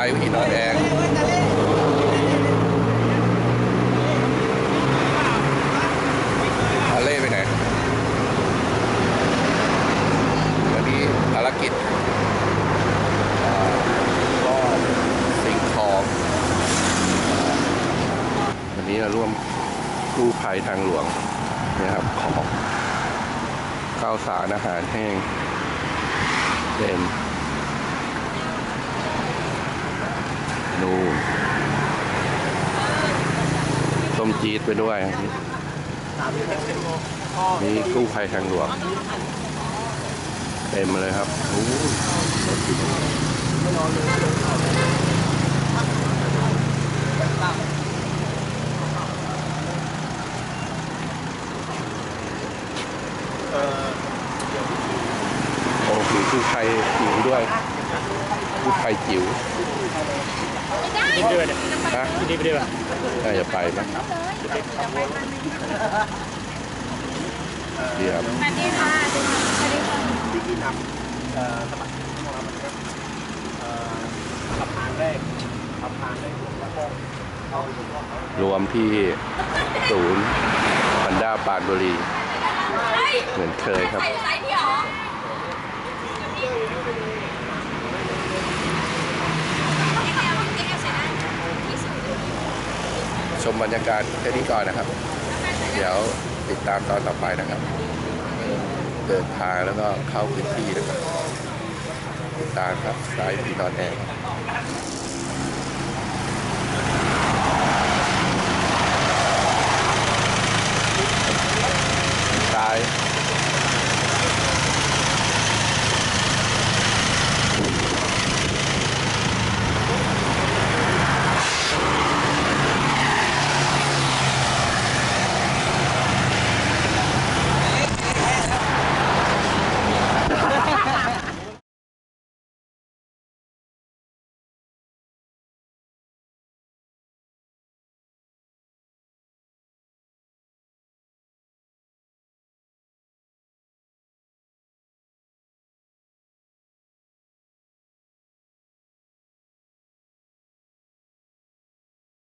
ายพี่นอนแดงอาเล่ไปไหนวันนี้ภารกิจก็สิ่งของวันนี้เราร่วมกู้ภัยทางหลวงนะครับของข้าวสารอาหารแห้งเป็นนต้ม จีดไปด้วย นี่กู้ภัยทางหลวงเต็มเลยครับโอ้โหโอ้โหกู้ภัยจิ๋วด้วยกู้ภัยจิ๋ว นี่ไปด้วยเนี่ยฮะกินี่ไปด้วยป่ะน่าจะไปไหมเดี๋ยวสวัสดีค่ะสวัสดีค่ะที่ที่นำเอ่อสมัครของเรามันก็เอ่อขับผ่านได้ขับผ่านได้หลวงพ่อโป่งเอาหลวงพ่อเขารวมที่ศูนย์พันด้าปานบุรี เหมือนเคยครับ ชมบรรยากาศแค่นี้ก่อนนะครับ เดี๋ยวติดตามตอนต่อไปนะครับ เดินทางแล้วก็เข้าพื้นที่นะครับ ติดตามครับสายพีนอนแอร์สาย